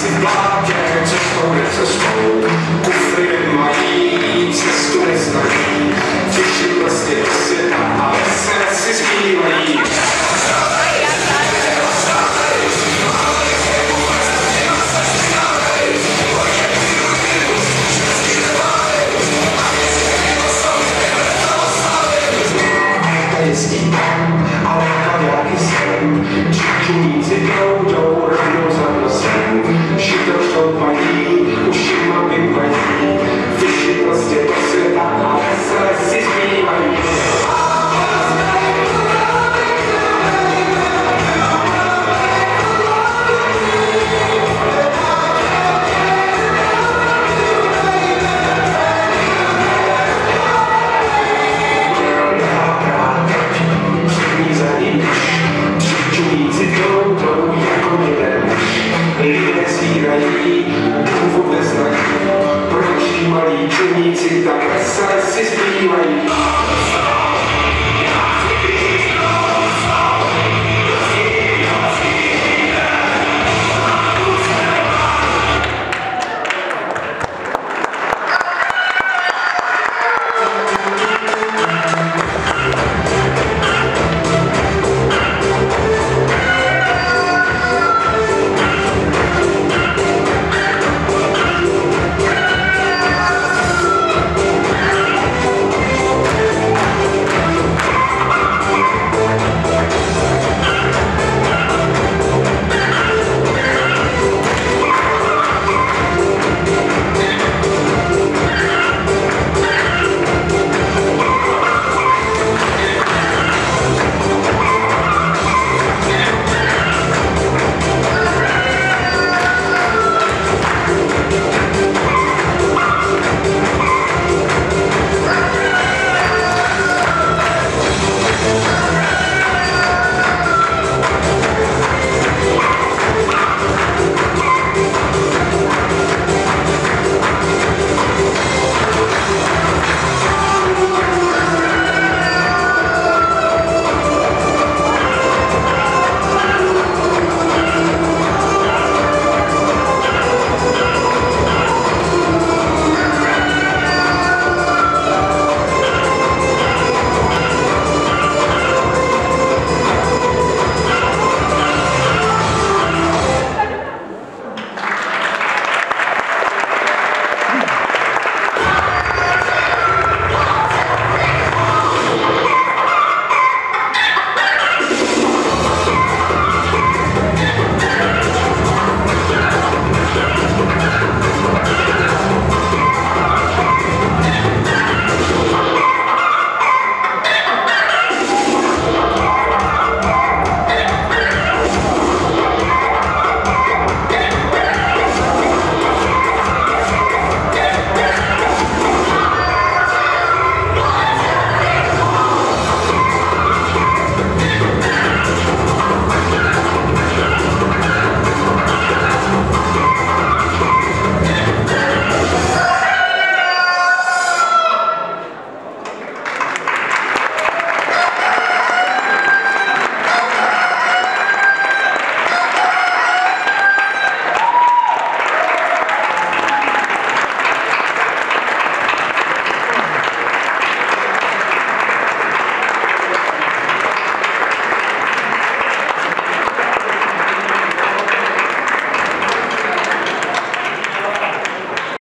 Classic Bob character for it's a.